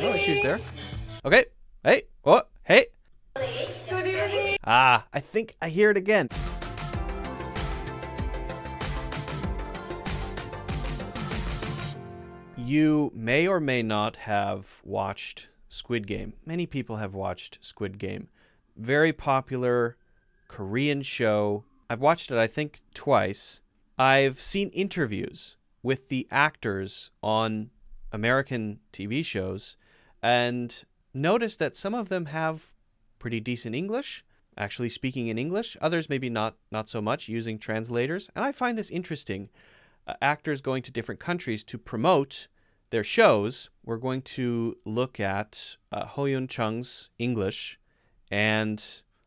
No issues there. Okay. Hey. What? Hey. Ah, I think I hear it again. You may or may not have watched Squid Game. Many people have watched Squid Game. Very popular Korean show. I've watched it, I think, twice. I've seen interviews with the actors on American TV shows and notice that some of them have pretty decent English, actually speaking in English. Others maybe not not so much using translators. And I find this interesting. Uh, actors going to different countries to promote their shows. We're going to look at uh, HoYeon Jung's English, and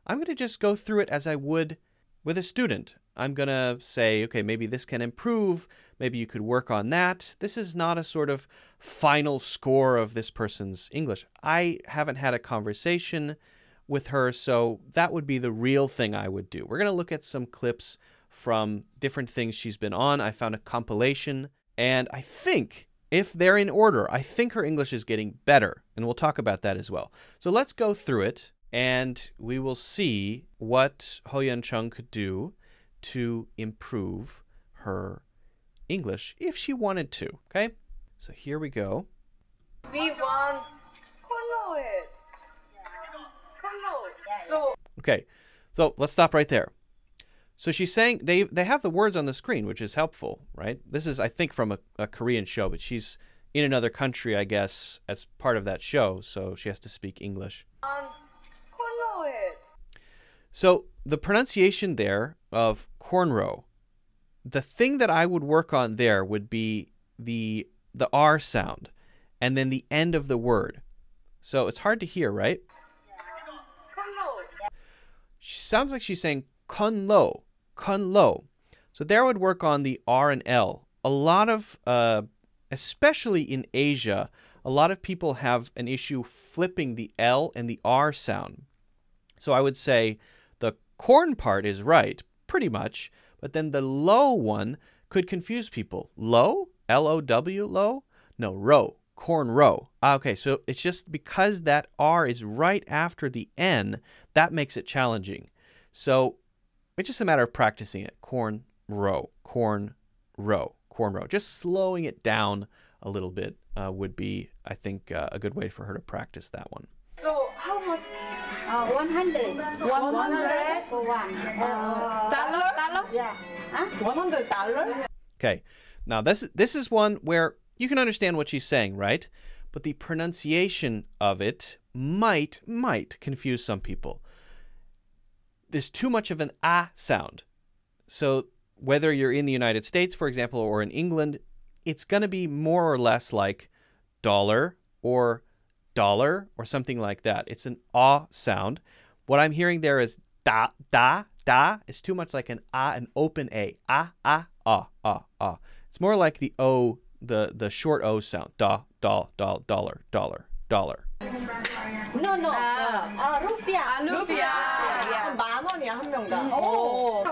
I'm going to just go through it as I would with a student. I'm going to say, okay, maybe this can improve. Maybe you could work on that. This is not a sort of final score of this person's English. I haven't had a conversation with her, so that would be the real thing I would do. We're going to look at some clips from different things she's been on. I found a compilation, and I think if they're in order, I think her English is getting better, and we'll talk about that as well. So let's go through it, and we will see what HoYeon Jung could do to improve her English if she wanted to. Okay, so here we go. We want color it. Color. So Okay, so let's stop right there. So she's saying they they have the words on the screen, which is helpful, right? This is I think from a, a Korean show, but she's in another country, I guess, as part of that show, so she has to speak English. um. So the pronunciation there of cornrow, the thing that I would work on there would be the the R sound and then the end of the word. So it's hard to hear, right? She sounds like she's saying kun lo, kun lo. So there I would work on the R and L. A lot of, uh, especially in Asia, a lot of people have an issue flipping the L and the R sound. So I would say corn part is right, pretty much, but then the low one could confuse people. Low? L O W, low? No, row, corn row. Ah, okay, so it's just because that R is right after the N, that makes it challenging. So it's just a matter of practicing it. Corn row, corn row, corn row. Just slowing it down a little bit uh, would be, I think, uh, a good way for her to practice that one. So how much? Uh, 100. 100 for one. Uh, dollar? dollar? Yeah. Huh? 100 dollar? Okay. Now this this is one where you can understand what she's saying, right? But the pronunciation of it might might confuse some people. There's too much of an ah sound. So whether you're in the United States, for example, or in England, it's going to be more or less like dollar or dollar or something like that. It's an ah sound. What I'm hearing there is da da da. It's too much like an ah, an open a ah ah ah ah ah. It's more like the o, the the short o sound. Da da da dollar dollar dollar. No, no. 아. 아, 루피아. 루피야. 만 원이야 한 명당. 오.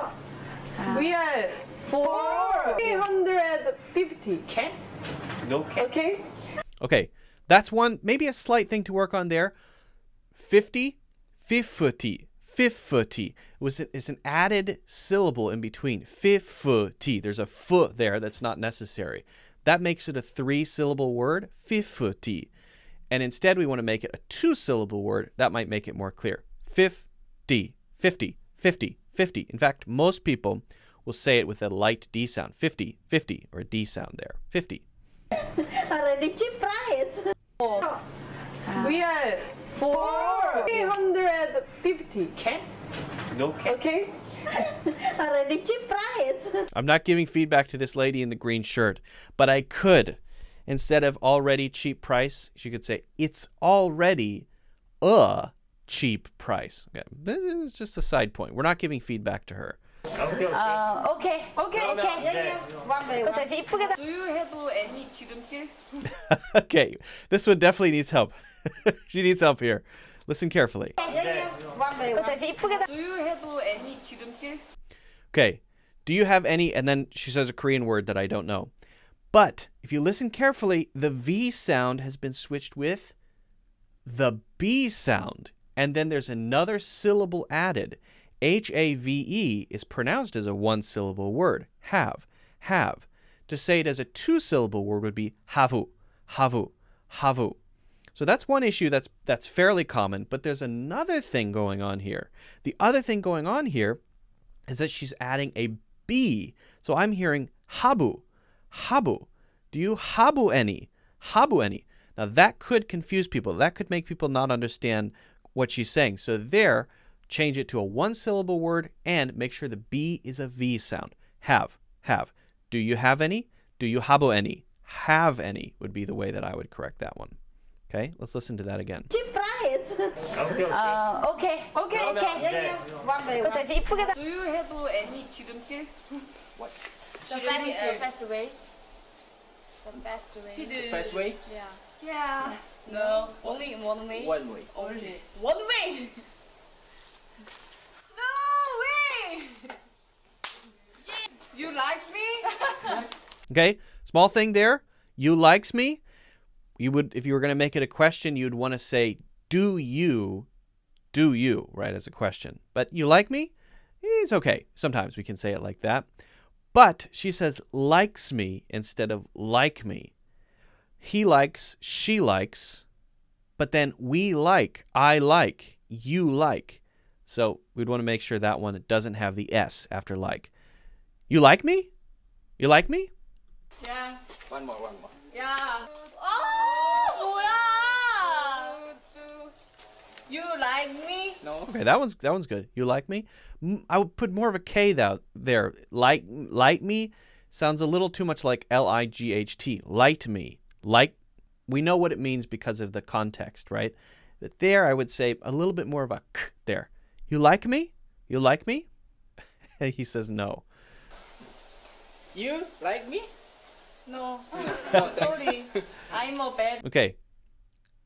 We are for 350. Can? No can. Okay. Okay, that's one maybe a slight thing to work on there. 50, 50, 50 was it is an added syllable in between. 50. There's a f there that's not necessary. That makes it a three syllable word, 50. And instead we want to make it a two syllable word. That might make it more clear. 50, 50, 50, 50. In fact, most people will say it with a light D sound. 50, 50, or a D sound there. 50. Already cheap price. We are for 350. Can? No can. Okay. Already cheap price. I'm not giving feedback to this lady in the green shirt, but I could. Instead of already cheap price, she could say, it's already a cheap price. Yeah, this is just a side point. We're not giving feedback to her. 오케이 오케이. 아, 오케이. Okay. 그러면 이제 One by 그 one. 다시 이쁘게 다. Do you have any 지름길? okay, this one definitely needs help. she needs help here. Listen carefully. 이제 One by 그 one. 다시 이쁘게 다. Do you have any 지름길? Okay, do you have any? And then she says a Korean word that I don't know. But if you listen carefully, the V sound has been switched with the B sound, and then there's another syllable added. H A V E is pronounced as a one syllable word. Have, have. To say it as a two syllable word would be havu, havu, havu. So that's one issue that's that's fairly common, but there's another thing going on here. The other thing going on here is that she's adding a B. So I'm hearing habu, habu. Do you habu any? Habu any? Now that could confuse people. That could make people not understand what she's saying. So there, change it to a one syllable word and make sure the B is a V sound. Have, have. Do you have any? Do you habu any? Have any would be the way that I would correct that one. Okay, let's listen to that again. cheap price. 오케이 오케이. 어, 오케이. 오케이, 그러면 오케이. 이제 One by one. 다시 이쁘게 다. Do you have any 지름길? The best, uh, best way. The best way. Speed. Fast way? Yeah. Yeah. No. Only one way. One way. Only one way. Okay, small thing there. You likes me. You would, if you were going to make it a question, you'd want to say, "Do you, do you?" Right as a question. But you like me? It's okay. Sometimes we can say it like that. But she says likes me instead of like me. He likes, she likes, but then we like, I like, you like. So we'd want to make sure that one doesn't have the S after like. You like me? You like me? Yeah. One more, one more. Yeah. Oh, 뭐야? You like me? No. Okay, that one's that one's good. You like me? I would put more of a K though there. Like like me sounds a little too much like L I G H T. Light me. Like we know what it means because of the context, right? But there I would say a little bit more of a k there. You like me? You like me? he says no. You like me? No. No. Sorry. I'm a bad. Okay.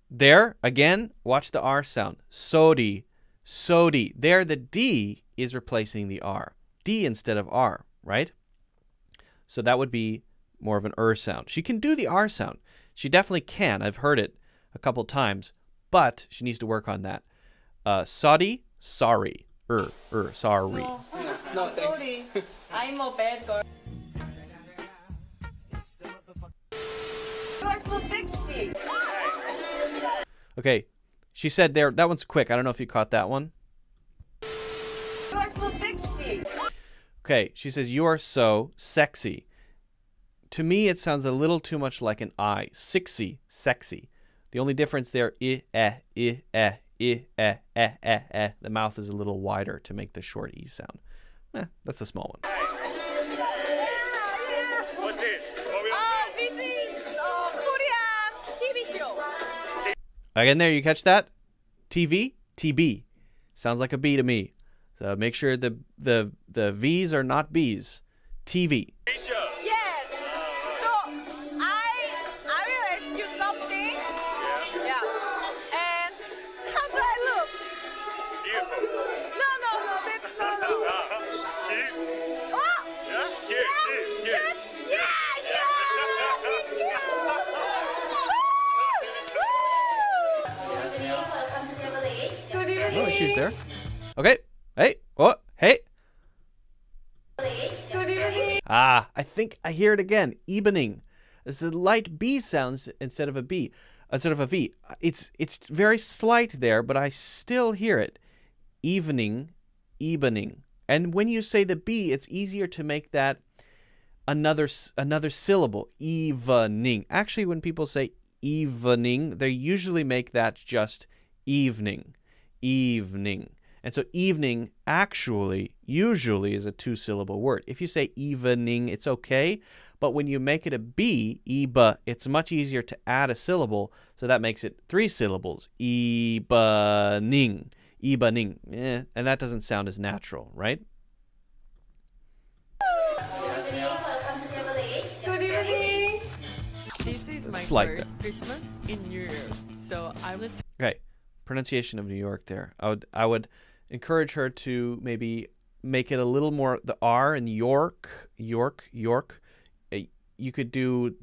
There again, watch the R sound. Sodi, sodi. There the D is replacing the R. D instead of R, right? So that would be more of an R sound. She can do the R sound. She definitely can. I've heard it a couple times, but she needs to work on that. Uh, sodi, sorry. Er, er, sorry. No. No, thanks. Sorry. I'm a bad girl. You are so sexy. Okay. She said there, that one's quick. I don't know if you caught that one. You are so sexy. Okay, she says, You are so sexy. To me, it sounds a little too much like an I. Sexy, sexy. The only difference there, I, eh, I, eh, I, eh, eh, eh, eh. The mouth is a little wider to make the short E sound. Eh, that's a small one. Again, there, you catch that? TV, TB. Sounds like a B to me. So make sure the, the, the V's are not B's. TV. There. Okay. Hey. What? Hey. Ah, I think I hear it again. Evening. It's a light B sounds instead of a B, instead of a V. It's it's very slight there, but I still hear it. Evening, evening. And when you say the B, it's easier to make that another another syllable. Evening. Actually, when people say evening, they usually make that just evening. Evening. And so evening actually usually is a two syllable word. If you say evening, it's okay. But when you make it a B, eba, it's much easier to add a syllable. So that makes it three syllables. Evening. Evening. Eh, and that doesn't sound as natural, right? Good evening. This is my first Christmas in New York, so I would Okay, pronunciation of New York there. I would I would encourage her to maybe make it a little more the R in York, York, York. Uh, You could do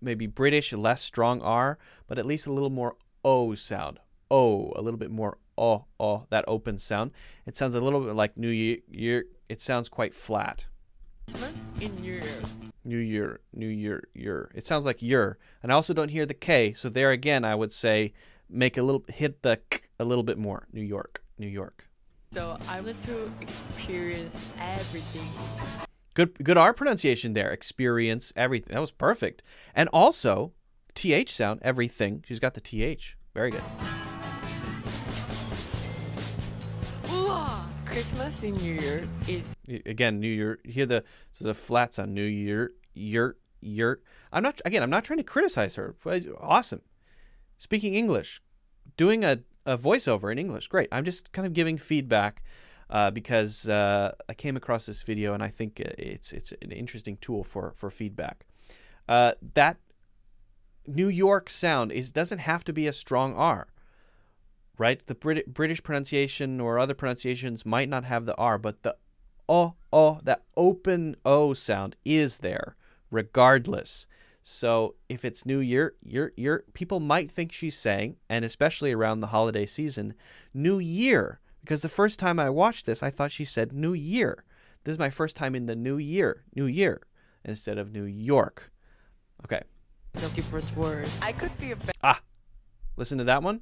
maybe British, less strong R, but at least a little more O sound. O, a little bit more oh, oh, that open sound. It sounds a little bit like New Year. it sounds quite flat. In New Year. New Year, New Year, year. It sounds like year. And I also don't hear the K. So there again, I would say make a little, hit the k a little bit more. New York, New York. So I wanted to experience everything. Good, good R pronunciation there. Experience everything. That was perfect. And also, TH sound, everything. She's got the TH. Very good. Christmas in New Year is Again, New Year. Hear the so the flat sound. New Year, yurt, yurt. I'm not again. I'm not trying to criticize her. Awesome. Speaking English, doing a, a voiceover in English. Great. I'm just kind of giving feedback uh, because uh, I came across this video and I think it's it's an interesting tool for for feedback. Uh, that New York sound is doesn't have to be a strong R right? The Brit- British pronunciation or other pronunciations might not have the R, but the O, O, that open O sound is there regardless. So if it's New Year, you're, you're, people might think she's saying, and especially around the holiday season, New Year. Because the first time I watched this, I thought she said New Year. This is my first time in the New Year, New Year, instead of New York. Okay, a first word. I could be a bad ah, listen to that one.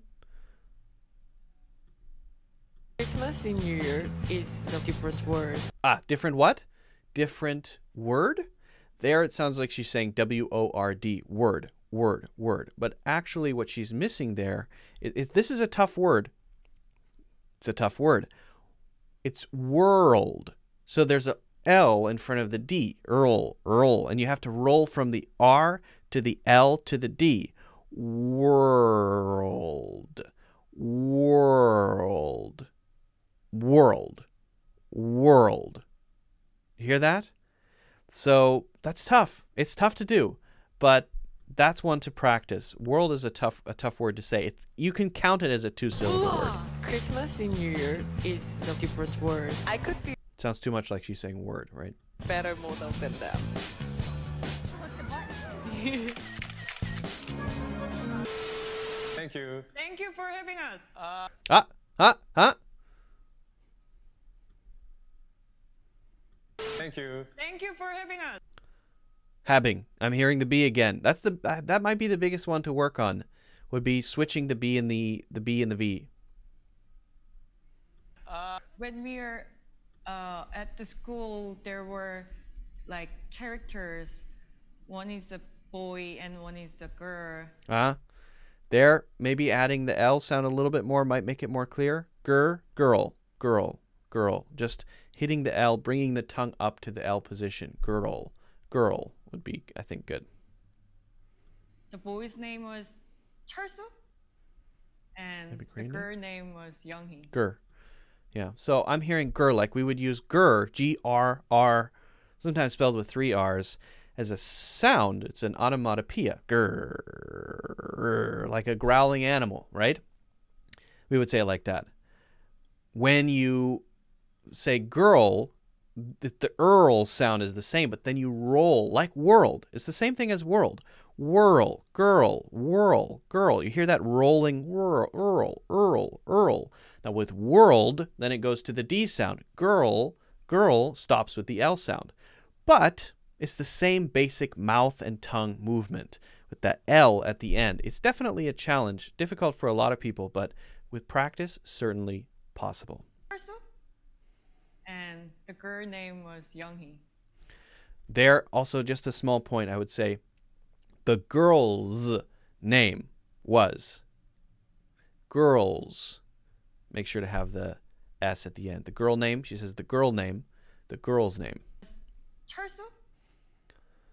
Christmas in New Year is a first word. Ah, different what? Different word? There it sounds like she's saying W O R D, word, word, word. But actually, what she's missing there, this is a tough word. It's a tough word. It's world. So there's a L in front of the D, Earl, Earl, and you have to roll from the R to the L to the D. World, world, world, world. Hear that? So that's tough. It's tough to do, but that's one to practice. World is a tough a tough word to say. It's, you can count it as a two syllable word. Christmas in New Year is a different word. I could be Sounds too much like she's saying word, right? better model than them. Thank you. Thank you for having us. Ah, huh, huh. Thank you. Thank you for having us. Having. I'm hearing the B again. That's the that might be the biggest one to work on. Would be switching the B and the the B and the V. when we are uh, at the school, there were like characters. One is the boy and one is the girl. Uh there maybe adding the L sound a little bit more might make it more clear. Gur, girl, girl, girl. Just hitting the L, bringing the tongue up to the L position. Girl, girl would be I think good. The boy's name was Charsu, and the girl name was Younghee. Gur. Yeah. So I'm hearing gur like we would use gur, G R R, sometimes spelled with three R's, as a sound. It's an onomatopoeia. Gur. Like a growling animal, right? We would say it like that. When you say girl, the, the earl sound is the same, but then you roll like world. It's the same thing as world. Whirl, girl, whirl, girl. You hear that rolling whirl, earl, earl, earl. Now with world, then it goes to the D sound. Girl, girl stops with the L sound. But it's the same basic mouth and tongue movement with that L at the end. It's definitely a challenge, difficult for a lot of people, but with practice, certainly possible. Charsu, and the girl name was Younghee. There, also just a small point, I would say the girl's name was girls. Make sure to have the S at the end. The girl name, she says the girl name, the girl's name. Charsu,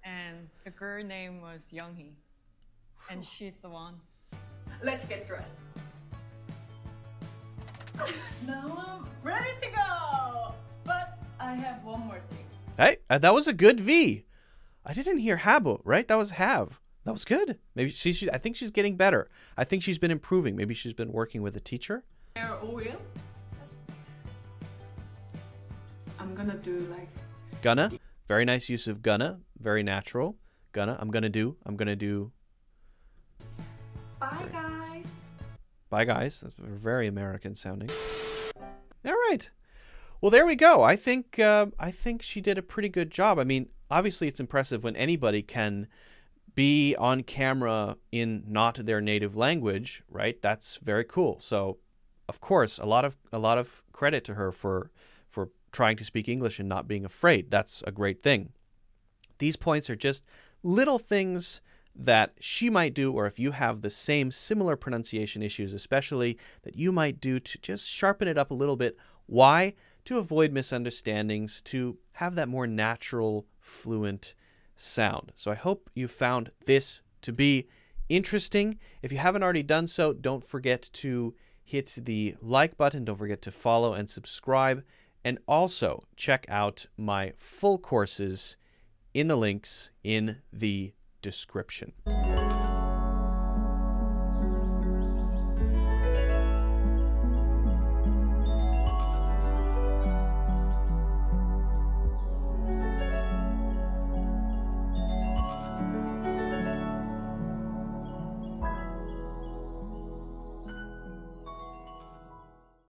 and the girl name was Younghee, and she's the one. Let's get dressed. now I'm ready to go. But I have one more thing. Hey, uh, that was a good V. I didn't hear Habu, right? That was have. That was good. Maybe she, she, I think she's getting better. I think she's been improving. Maybe she's been working with a teacher. Hair oil. I'm gonna do like Gonna. Very nice use of gonna. Very natural. Gonna. I'm gonna do. I'm gonna do. bye guys. Bye, guys. That's very American sounding. All right. Well, there we go. I think uh, I think she did a pretty good job. I mean, obviously, it's impressive when anybody can be on camera in not their native language, right? That's very cool. So, of course, a lot of a lot of credit to her for for trying to speak English and not being afraid. That's a great thing. These points are just little things that she might do, or if you have the same similar pronunciation issues, especially that you might do to just sharpen it up a little bit. Why? To avoid misunderstandings, to have that more natural, fluent sound. So I hope you found this to be interesting. If you haven't already done so, don't forget to hit the like button. Don't forget to follow and subscribe. And also check out my full courses in the links in the description.